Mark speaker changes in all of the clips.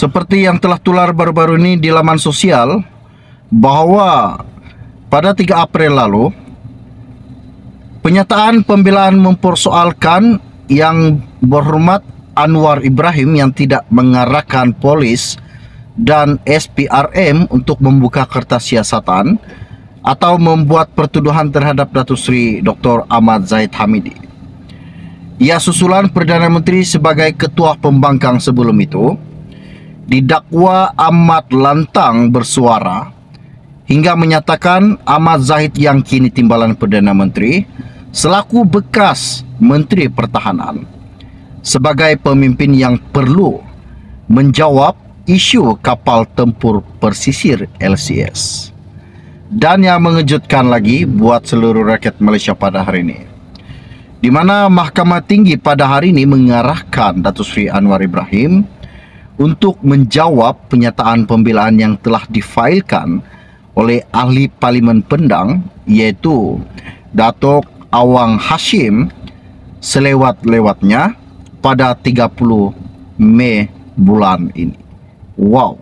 Speaker 1: seperti yang telah tular baru-baru ini di laman sosial bahawa pada 3 April lalu penyataan pembelaan mempersoalkan yang berhormat Anwar Ibrahim yang tidak mengarahkan polis dan SPRM untuk membuka kertas siasatan atau membuat pertuduhan terhadap Datuk Seri Dr. Ahmad Zaid Hamidi. Ia susulan Perdana Menteri sebagai ketua pembangkang sebelum itu didakwa amat lantang bersuara hingga menyatakan Ahmad Zahid yang kini timbalan Perdana Menteri selaku bekas Menteri Pertahanan sebagai pemimpin yang perlu menjawab isu kapal tempur persisir LCS. Dan yang mengejutkan lagi buat seluruh rakyat Malaysia pada hari ini. Di mana Mahkamah Tinggi pada hari ini mengarahkan Datuk Seri Anwar Ibrahim untuk menjawab penyataan pembelaan yang telah difailkan oleh ahli Parlimen Pendang iaitu Datuk Awang Hashim selewat-lewatnya pada 30 Mei bulan ini. Wow,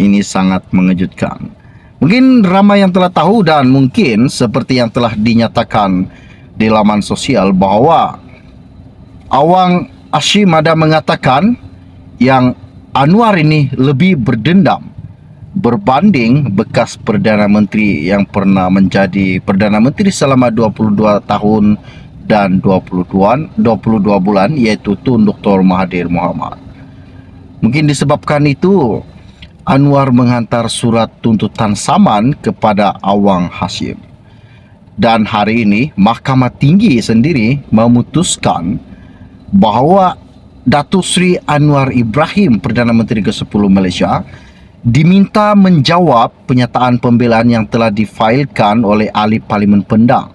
Speaker 1: ini sangat mengejutkan. Mungkin ramai yang telah tahu dan mungkin seperti yang telah dinyatakan di laman sosial bahawa Awang Hashim ada mengatakan yang Anwar ini lebih berdendam berbanding bekas Perdana Menteri yang pernah menjadi Perdana Menteri selama 22 tahun dan 22, 22 bulan iaitu Tun Dr. Mahathir Mohamad. Mungkin disebabkan itu Anwar menghantar surat tuntutan saman kepada Awang Hashim. Dan hari ini Mahkamah Tinggi sendiri memutuskan bahawa Datuk Sri Anwar Ibrahim, Perdana Menteri ke-10 Malaysia, diminta menjawab penyataan pembelaan yang telah difailkan oleh ahli Parlimen Pendang,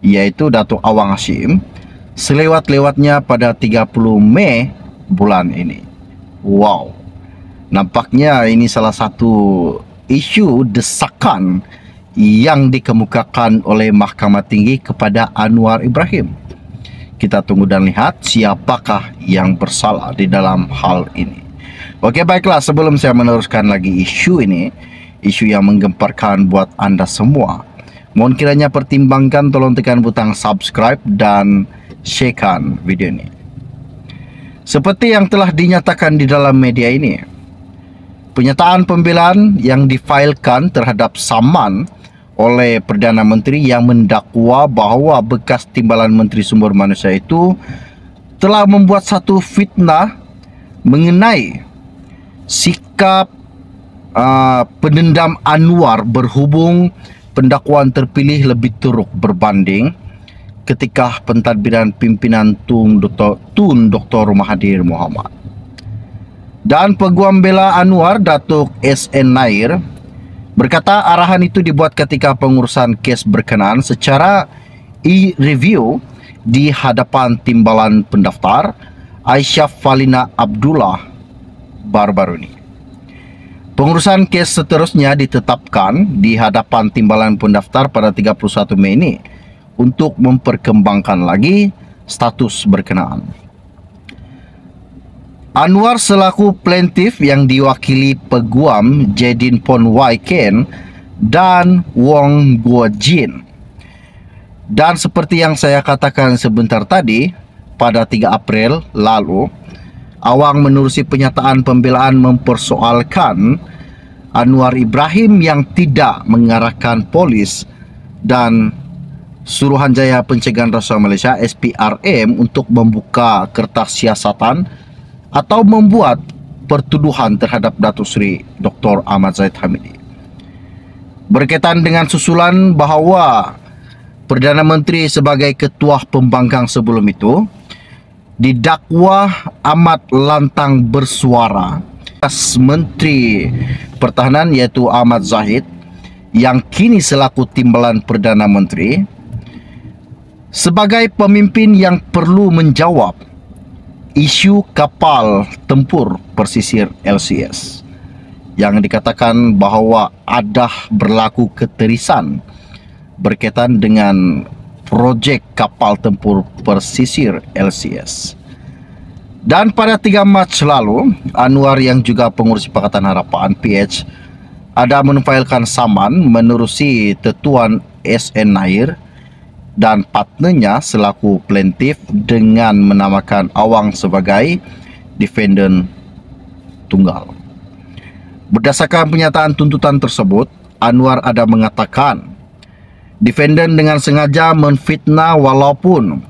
Speaker 1: iaitu Datuk Awang Hashim, selewat-lewatnya pada 30 Mei bulan ini. Wow, nampaknya ini salah satu isu desakan yang dikemukakan oleh Mahkamah Tinggi kepada Anwar Ibrahim kita tunggu dan lihat siapakah yang bersalah di dalam hal ini. Okey baiklah sebelum saya meneruskan lagi isu ini, isu yang menggemparkan buat anda semua. Mohon kiranya pertimbangkan tolong tekan butang subscribe dan sharekan video ini. Seperti yang telah dinyatakan di dalam media ini, penyataan pembelaan yang difailkan terhadap Saman oleh Perdana Menteri yang mendakwa bahawa bekas timbalan Menteri Sumber Manusia itu telah membuat satu fitnah mengenai sikap uh, pendendam Anwar berhubung pendakwaan terpilih lebih teruk berbanding ketika pentadbiran pimpinan Tun Dr. Tun Dr. Mahathir Mohamad. Dan peguam bela Anwar Datuk SN Nair Berkata arahan itu dibuat ketika pengurusan kes berkenaan secara e-review di hadapan timbalan pendaftar Aisyah Falina Abdullah baru-baru ini. Pengurusan kes seterusnya ditetapkan di hadapan timbalan pendaftar pada 31 Mei ini untuk memperkembangkan lagi status berkenaan. Anwar selaku plaintiff yang diwakili peguam Jedin Pon Wai Ken dan Wong Guo Jin. Dan seperti yang saya katakan sebentar tadi, pada 3 April lalu, Awang menerusi penyataan pembelaan mempersoalkan Anwar Ibrahim yang tidak mengarahkan polis dan Suruhanjaya Pencegahan Rasuah Malaysia SPRM untuk membuka kertas siasatan atau membuat pertuduhan terhadap Datuk Seri Dr. Ahmad Zaid Hamidi. Berkaitan dengan susulan bahawa Perdana Menteri sebagai ketua pembangkang sebelum itu didakwa amat lantang bersuara atas Menteri Pertahanan iaitu Ahmad Zahid yang kini selaku timbalan Perdana Menteri sebagai pemimpin yang perlu menjawab isu kapal tempur persisir LCS yang dikatakan bahawa ada berlaku keterisan berkaitan dengan projek kapal tempur persisir LCS. Dan pada 3 Mac lalu, Anwar yang juga pengurus Pakatan Harapan PH ada menufailkan saman menerusi tetuan SN Nair dan partnernya selaku plaintiff dengan menamakan Awang sebagai defendant tunggal. Berdasarkan pernyataan tuntutan tersebut, Anwar ada mengatakan defendant dengan sengaja menfitnah walaupun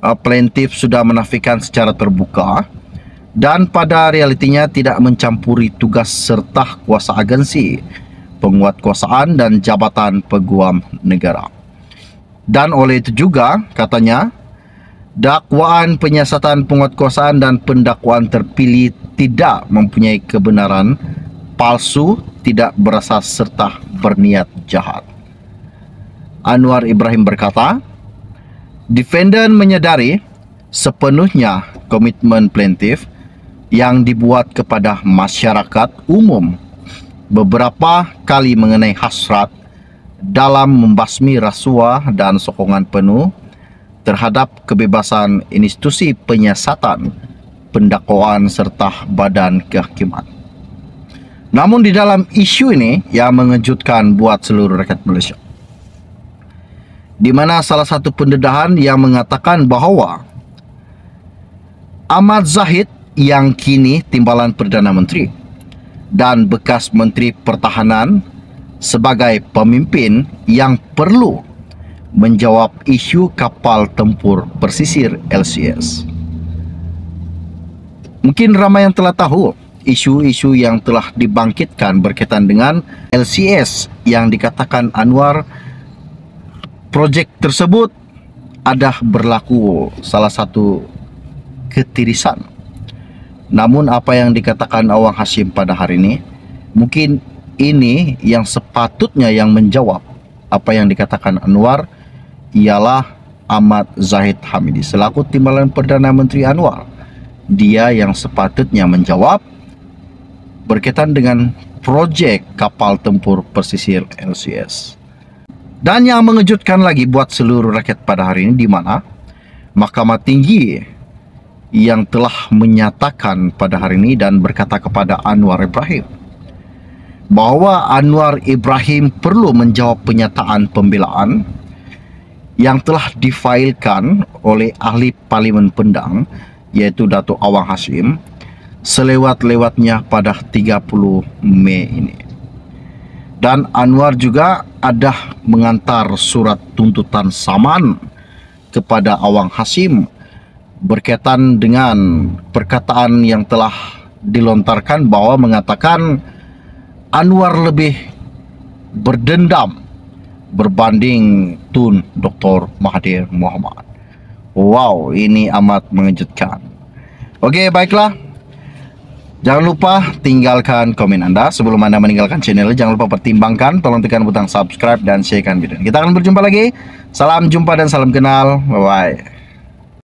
Speaker 1: uh, plaintiff sudah menafikan secara terbuka dan pada realitinya tidak mencampuri tugas serta kuasa agensi, penguatkuasaan dan jabatan peguam negara. Dan oleh itu juga, katanya, dakwaan penyiasatan penguatkuasaan dan pendakwaan terpilih tidak mempunyai kebenaran palsu, tidak berasas serta berniat jahat. Anwar Ibrahim berkata, Defendant menyadari sepenuhnya komitmen plaintiff yang dibuat kepada masyarakat umum beberapa kali mengenai hasrat dalam membasmi rasuah dan sokongan penuh terhadap kebebasan institusi penyiasatan, pendakwaan serta badan kehakiman. Namun di dalam isu ini yang mengejutkan buat seluruh rakyat Malaysia di mana salah satu pendedahan yang mengatakan bahawa Ahmad Zahid yang kini timbalan Perdana Menteri dan bekas Menteri Pertahanan sebagai pemimpin yang perlu menjawab isu kapal tempur persisir LCS. Mungkin ramai yang telah tahu isu-isu yang telah dibangkitkan berkaitan dengan LCS yang dikatakan Anwar projek tersebut ada berlaku salah satu ketirisan. Namun apa yang dikatakan Awang Hashim pada hari ini mungkin ini yang sepatutnya yang menjawab apa yang dikatakan Anwar ialah Ahmad Zahid Hamidi selaku timbalan Perdana Menteri Anwar. Dia yang sepatutnya menjawab berkaitan dengan projek kapal tempur persisir LCS. Dan yang mengejutkan lagi buat seluruh rakyat pada hari ini di mana Mahkamah Tinggi yang telah menyatakan pada hari ini dan berkata kepada Anwar Ibrahim bahawa Anwar Ibrahim perlu menjawab penyataan pembelaan yang telah difailkan oleh ahli parlimen pendang yaitu Datuk Awang Hashim selewat-lewatnya pada 30 Mei ini. Dan Anwar juga ada mengantar surat tuntutan saman kepada Awang Hasim berkaitan dengan perkataan yang telah dilontarkan bahwa mengatakan Anwar lebih berdendam berbanding Tun Dr. Mahathir Muhammad. Wow, ini amat mengejutkan. Okey, baiklah. Jangan lupa tinggalkan komen anda sebelum anda meninggalkan channel. Jangan lupa pertimbangkan, tolong tekan butang subscribe dan sharekan video. Kita akan berjumpa lagi. Salam jumpa dan salam kenal. Bye bye.